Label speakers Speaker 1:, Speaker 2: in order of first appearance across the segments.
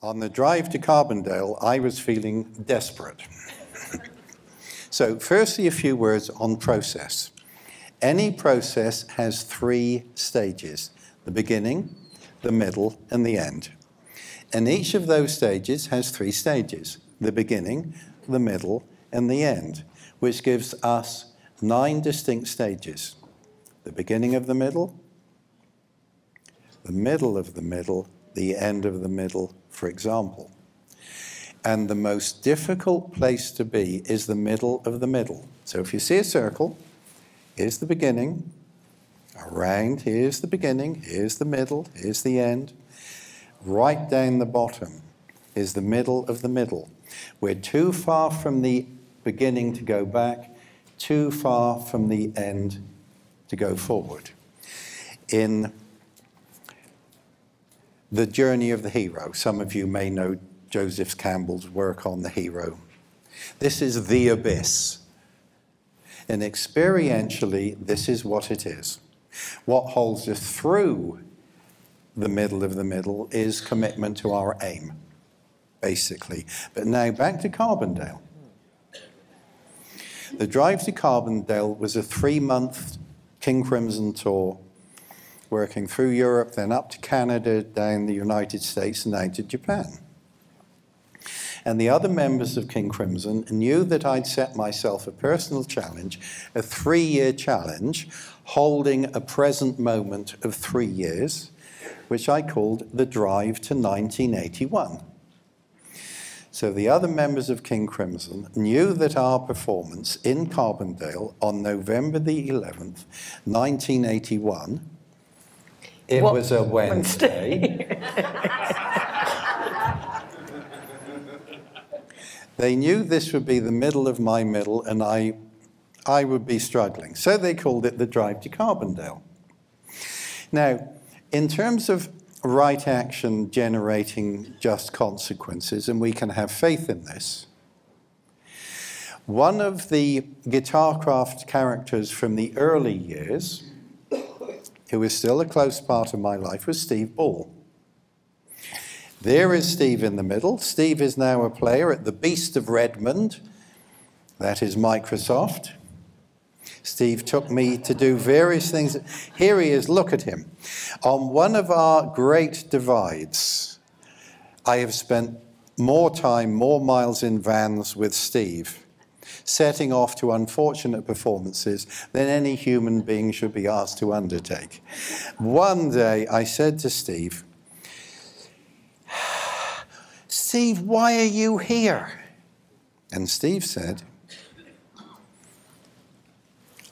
Speaker 1: On the drive to Carbondale, I was feeling desperate. so, firstly, a few words on process. Any process has three stages the beginning, the middle, and the end. And each of those stages has three stages the beginning, the middle, and the end, which gives us nine distinct stages the beginning of the middle, the middle of the middle, the end of the middle, for example. And the most difficult place to be is the middle of the middle. So if you see a circle, here's the beginning, around, here's the beginning, here's the middle, here's the end. Right down the bottom is the middle of the middle. We're too far from the beginning to go back, too far from the end to go forward. In The Journey of the Hero, some of you may know Joseph Campbell's work on the hero. This is the abyss. And experientially, this is what it is. What holds us through the middle of the middle is commitment to our aim, basically. But now back to Carbondale. The drive to Carbondale was a three month King Crimson tour, working through Europe, then up to Canada, down the United States, and out to Japan. And the other members of King Crimson knew that I'd set myself a personal challenge, a three year challenge, holding a present moment of three years, which I called the Drive to 1981. So the other members of King Crimson knew that our performance in Carbondale on November the 11th, 1981, it
Speaker 2: What
Speaker 1: was a Wednesday. they knew this would be the middle of my middle and I, I would be struggling. So they called it the Drive to Carbondale. Now, in terms of right action generating just consequences, and we can have faith in this. One of the Guitarcraft characters from the early years, who was still a close part of my life, was Steve Ball. There is Steve in the middle. Steve is now a player at the Beast of Redmond, that is Microsoft. Steve took me to do various things. Here he is, look at him. On one of our great divides, I have spent more time, more miles in vans with Steve, setting off to unfortunate performances than any human being should be asked to undertake. One day I said to Steve, Steve, why are you here? And Steve said,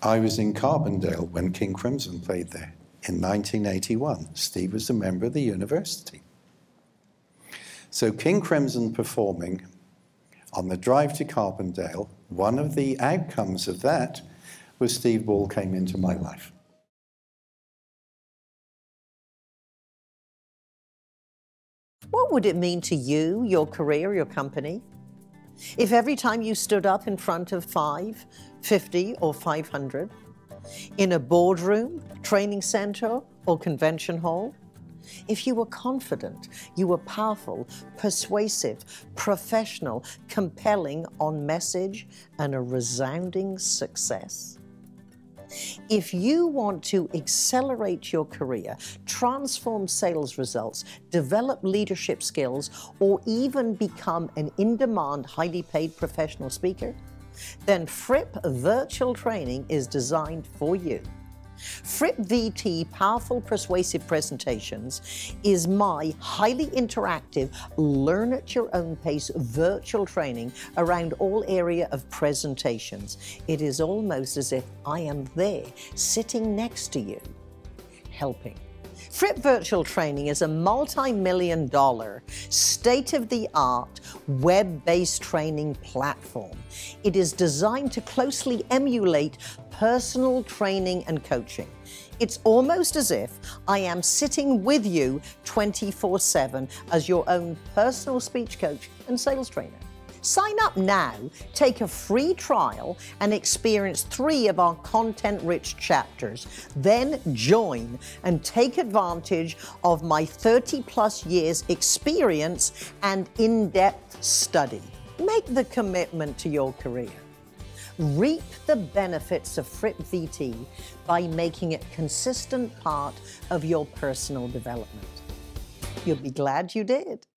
Speaker 1: I was in Carbondale when King Crimson played there in 1981. Steve was a member of the university. So King Crimson performing on the drive to Carbondale, one of the outcomes of that was Steve Ball came into my life.
Speaker 2: What would it mean to you, your career, your company, if every time you stood up in front of five, 50, or 500, in a boardroom, training center, or convention hall, if you were confident, you were powerful, persuasive, professional, compelling on message, and a resounding success? If you want to accelerate your career, transform sales results, develop leadership skills, or even become an in demand, highly paid professional speaker, then Fripp Virtual Training is designed for you. Fripp VT Powerful Persuasive Presentations is my highly interactive, learn at your own pace virtual training around all area of presentations. It is almost as if I am there, sitting next to you, helping. Fripp Virtual Training is a multi million dollar, state of the art, web based training platform. It is designed to closely emulate personal training and coaching. It's almost as if I am sitting with you 24 7 as your own personal speech coach and sales trainer. Sign up now, take a free trial, and experience three of our content rich chapters. Then join and take advantage of my 30 plus years experience and in depth study. Make the commitment to your career. Reap the benefits of Fripp VT by making it consistent part of your personal development. You'll be glad you did.